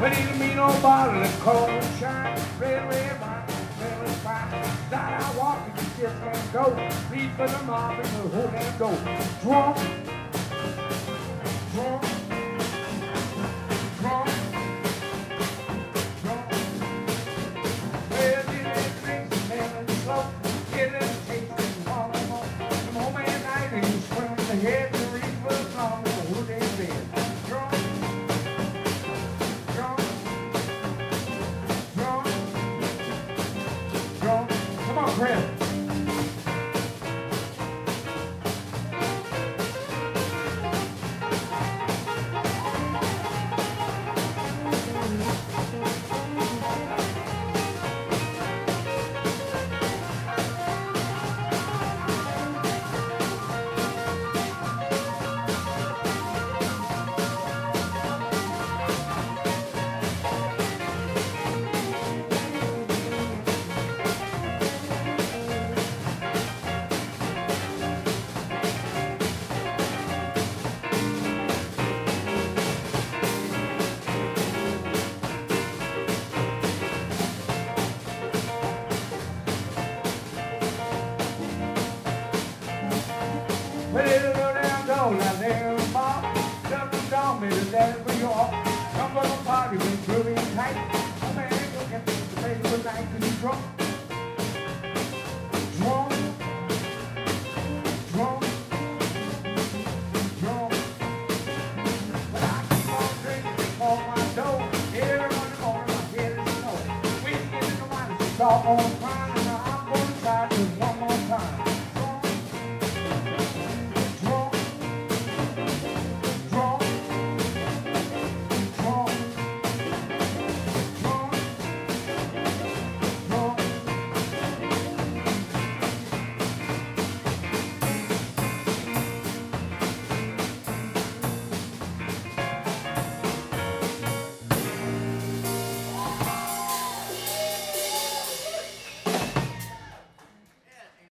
He didn't mean no bottle of cold shine. Red, red wine, red, red fine. Start out walking, you just can't go. For the mob and the. Drunk, drunk, drunk, drunk. Well, tasting Come Well, it'll go down, go down there the bar. Something told me that that's where you are. Come from a party with groovy and tight. Oh man, look at the place was nice and you drunk. Drunk. Drunk. Drunk. But I keep on drinking my door. Every morning, morning, my head is snow. Whiskey in the wine, it's all on